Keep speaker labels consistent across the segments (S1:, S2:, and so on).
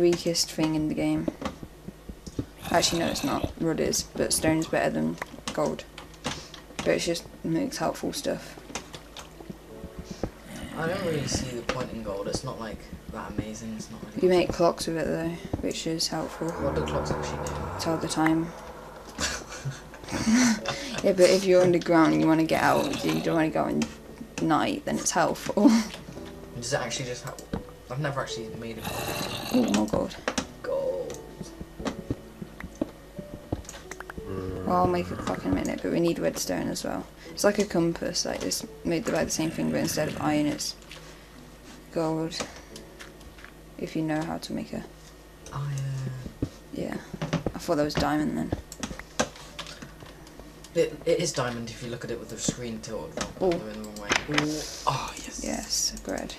S1: weakest thing in the game. Actually, no, it's not. Wood is, but stone's better than gold. But it just makes helpful stuff.
S2: I don't really see the point in gold. It's not like that amazing. It's not really.
S1: You make clocks with it though, which is helpful.
S2: What do clocks actually do?
S1: Tell the time. yeah, but if you're underground and you want to get out, you don't want to go in night, then it's helpful.
S2: Does it actually just have? I've never actually made it.
S1: Ooh, more gold.
S2: Gold.
S1: Well, I'll make a clock in a minute, but we need redstone as well. It's like a compass, like it's made by the same thing, but instead of iron, it's gold. If you know how to make a,
S2: Iron.
S1: yeah. I thought that was diamond then.
S2: It, it is diamond if you look at it with the screen tilted
S1: Oh.
S2: wrong, in the wrong way. Ooh. Oh yes.
S1: Yes, bread.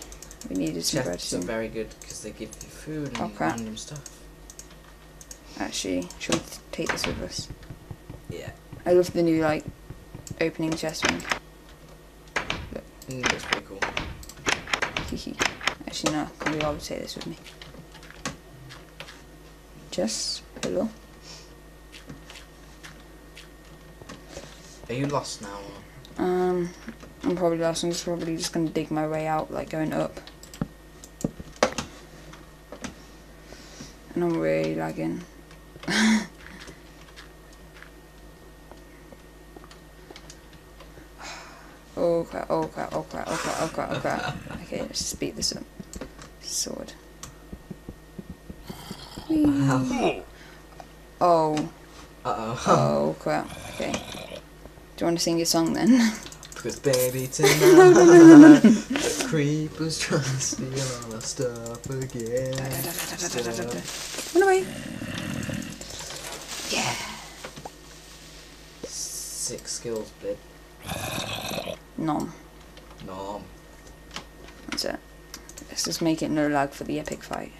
S1: We needed some bread
S2: Chests are very good because they give you food and random stuff.
S1: Actually, should we take this with us?
S2: Yeah.
S1: I love the new like opening chest thing.
S2: Mm, that's pretty cool.
S1: Hehe. Actually, no. Can we all take this with me? Jess, hello.
S2: Are you lost now? Or?
S1: Um, I'm probably lost. I'm just probably just gonna dig my way out, like going up. And I'm really lagging. oh crap! Oh crap! Oh crap! Oh crap! Oh crap! Oh crap! Okay, let's speed this up. Sword. Whee.
S2: Ow.
S1: Oh.
S2: Uh oh.
S1: Oh crap. Okay. Do you want to sing your song then?
S2: Because baby tonight, the creepers trying to steal all our stuff again.
S1: Run away. Yeah.
S2: Six skills, bib.
S1: Nom.
S2: Nom.
S1: That's it. Let's just make it no lag for the epic fight.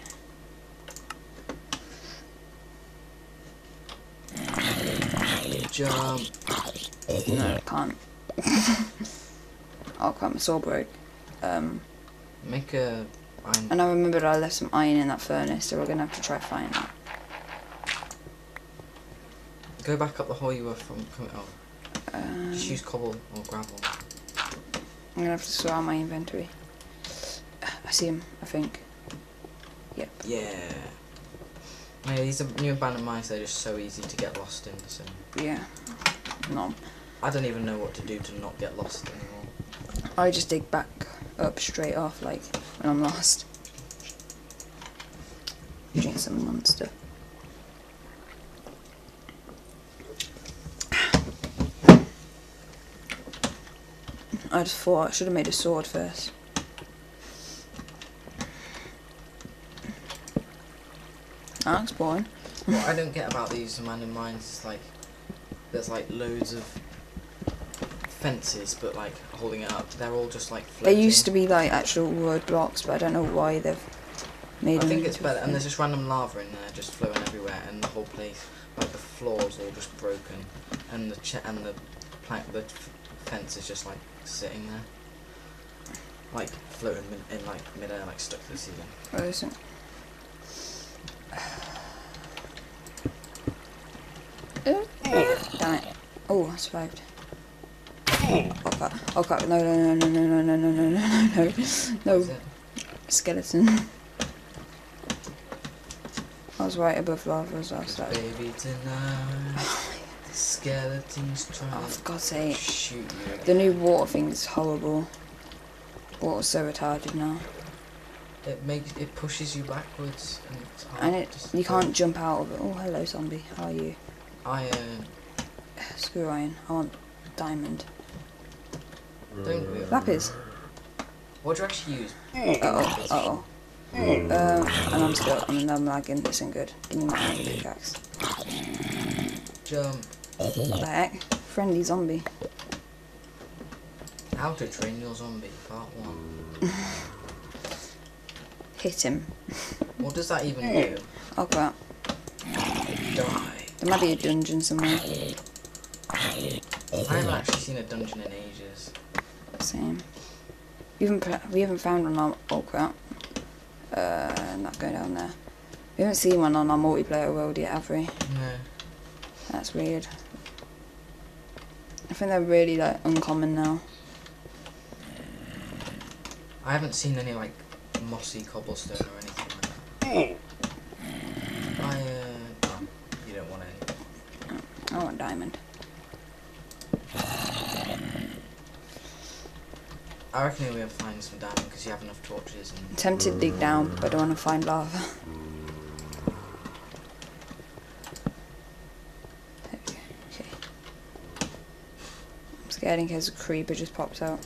S2: Jump.
S1: No, I can't. oh crap, my sword broke. Um,
S2: Make a. Iron.
S1: and I remembered I left some iron in that furnace, so we're gonna have to try find that.
S2: Go back up the hole you were from. Coming. Oh,
S1: Um,
S2: just use cobble or gravel.
S1: I'm gonna have to sort out my inventory. I see him, I think. Yep.
S2: Yeah. Yeah, these are new abandoned mines. They're just so easy to get lost in. So
S1: Yeah. Nom.
S2: I don't even know what to do to not get lost anymore.
S1: I just dig back up straight off, like when I'm lost. Drink some monster. I just thought I should have made a sword first. That's boring.
S2: what I don't get about these abandoned mines is like there's like loads of fences, but like holding it up, they're all just like.
S1: There
S2: Floating.
S1: used to be like actual wood blocks, but I don't know why they've made
S2: I
S1: them.
S2: think it's
S1: into a
S2: better, and there's just random lava in there, just flowing everywhere, and the whole place, like the floor's all just broken, and the ch- and the plank, the f- fence is just like sitting there, like floating in, in like midair, like stuck to the ceiling.
S1: Oh, is it? Oh, damn it. Oh, I survived. Oh crap. Oh crap. No, no, no, no, no, no, no, no, no, no, no, no. Skeleton. I was right above lava as well, so
S2: Baby tonight, the skeletons trying
S1: Oh, for God's sake.
S2: shoot you.
S1: The new water thing is horrible. Water's so retarded now.
S2: It makes it pushes you backwards, and
S1: And it you can't jump out of it. Oh, hello, zombie. How are you?
S2: Iron.
S1: Screw iron. I want diamond.
S2: Don't?
S1: Lapis.
S2: What do you actually use?
S1: Uh oh. Uh oh. Um, and I'm still. I'm, I'm lagging. This ain't good. Give me my pickaxe.
S2: Jump.
S1: What the heck? Friendly zombie.
S2: How to train your zombie, part one.
S1: Hit him.
S2: What does that even do?
S1: Oh crap.
S2: Die.
S1: There might be a dungeon somewhere.
S2: I haven't actually seen a dungeon in ages.
S1: We haven't, we haven't found one. on- Oh crap. Uh, not going down there. We haven't seen one on our multiplayer world yet, have we?
S2: No.
S1: That's weird. I think they're really like uncommon now.
S2: I haven't seen any like mossy cobblestone or anything like that. Iron. Oh, you don't want any.
S1: I want diamond.
S2: I reckon we'll be able to find some diamond because you have enough torches
S1: I'm
S2: and.
S1: tempted to dig down, but I don't want to find lava. Okay. I'm scared in case a creeper just pops out.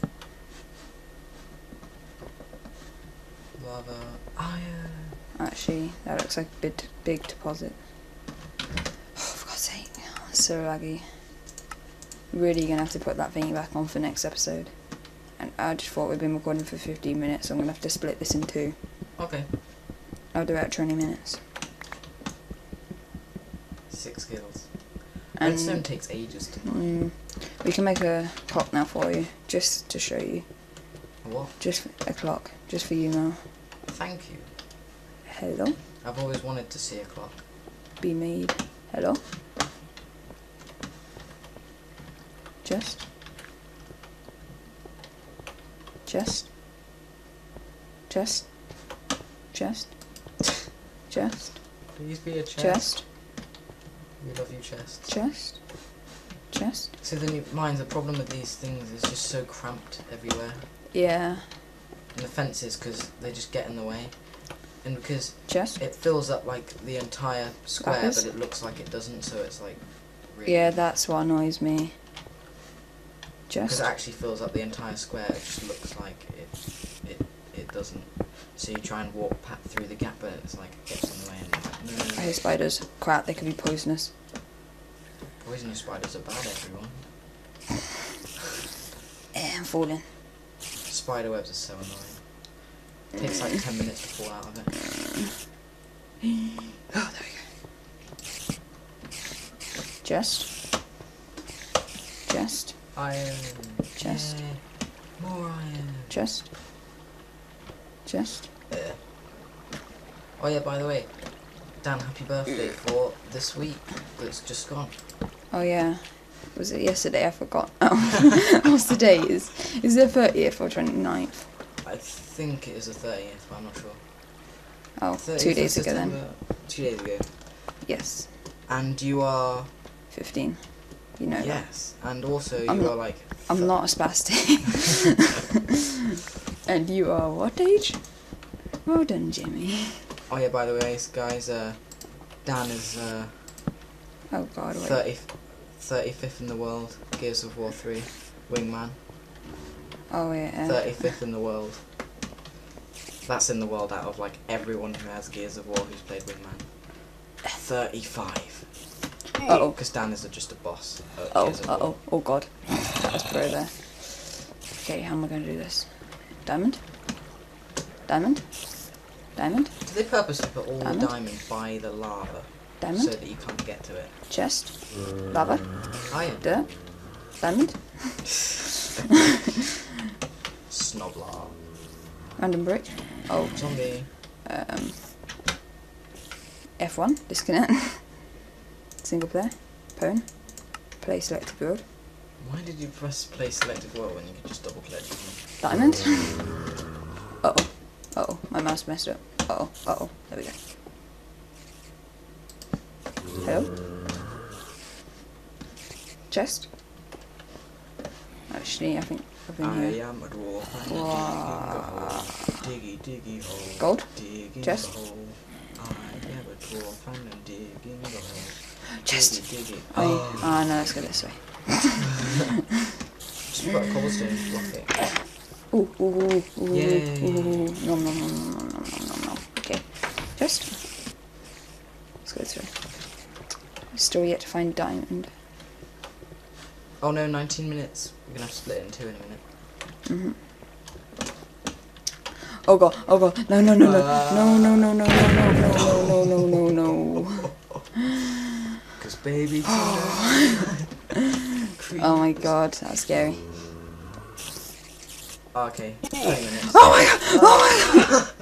S2: Lava. Iron.
S1: Actually, that looks like a big, big deposit. Oh, for God's sake. It's so laggy. Really gonna have to put that thingy back on for next episode. And I just thought we'd been recording for 15 minutes, so I'm gonna have to split this in two.
S2: Okay.
S1: I'll do at 20 minutes.
S2: Six kills.
S1: And
S2: Redstone takes ages to
S1: mm, we can make a clock now for you, just to show you.
S2: What?
S1: Just a clock, just for you now.
S2: Thank you.
S1: Hello,
S2: I've always wanted to see a clock.
S1: be made. Hello. Just. Just. Just. Just. Just.
S2: Please be a chest.
S1: Just.
S2: We love you, chest.
S1: Just. Just.
S2: So the new mine's the problem with these things is just so cramped everywhere.
S1: Yeah.
S2: And the fences, because they just get in the way. And because
S1: Just.
S2: it fills up like the entire square, but it looks like it doesn't, so it's like really.
S1: Yeah, that's what annoys me.
S2: Because it actually fills up the entire square, it just looks like it it it doesn't. So you try and walk pat through the gap, but it's like it gets in the way, and like, no, no,
S1: I hate spiders. Crap, they could be poisonous.
S2: Poisonous spiders are bad, everyone.
S1: Eh, I'm falling.
S2: Spider webs are so annoying. It takes like 10 minutes to fall out of it.
S1: Oh, there we go. Just. Just.
S2: Iron.
S1: Chest.
S2: More iron.
S1: Chest. Just.
S2: Yeah. Uh. Oh yeah, by the way, Dan, happy birthday for this week that's just gone.
S1: Oh yeah. Was it yesterday? I forgot. Oh. What's the date? Is is it 30th or 29th?
S2: I think it is the 30th, but I'm not sure.
S1: Oh,
S2: 30th
S1: days ago then.
S2: Two days ago.
S1: Yes.
S2: And you are
S1: 15. You know that.
S2: yes, and also you
S1: I'm
S2: are
S1: not-
S2: like.
S1: I'm not a spastic. and you are what age? Well done, Jimmy.
S2: Oh yeah, by the way, guys, uh, Dan is uh,
S1: Oh god, wait.
S2: 30, 35th in the world. Gears of War 3, wingman.
S1: Oh yeah.
S2: 35th in the world. That's in the world out of like everyone who has Gears of War who's played Wingman. 35.
S1: Uh-oh.
S2: Because Dan is just a boss. at
S1: Oh, uh oh, oh god. That's pro there. Okay, how am I going to do this? Diamond? Diamond? Diamond?
S2: Do they purposely put all
S1: Diamond?
S2: the diamond by the lava
S1: Diamond?
S2: so that you can't get to it?
S1: Chest? Lava?
S2: Iron.
S1: Dirt? Diamond?
S2: Snoblar.
S1: Random brick? Oh,
S2: Zombie.
S1: um, F1, disconnect. Single player, pwn, play selected build,
S2: Why did you press play selected world when you could just double click?
S1: diamond. Uh oh, uh oh, my mouse messed up. Uh oh, uh oh, there we go. Hello? Chest? Actually, I think I've been
S2: I
S1: here.
S2: am a dwarf.
S1: Wow.
S2: Diggy, diggy hole.
S1: Gold?
S2: Digging
S1: Chest?
S2: I am a dwarf and I'm digging the hole.
S1: Chest! Oh, ah, no, let's go this way.
S2: Just put a cobblestone and block it.
S1: Ooh, ooh, ooh, ooh,
S2: Yay.
S1: ooh, nom nom nom nom nom nom nom nom. Okay, just let's go through. Still yet to find diamond.
S2: Oh no, 19 minutes. We're gonna have to split it in two in a minute.
S1: hmm Oh god, oh god, no no no no no no no no no no no no no no no.
S2: Cause baby
S1: Oh my god, that's scary.
S2: Okay, 20.
S1: Oh my god, oh my god.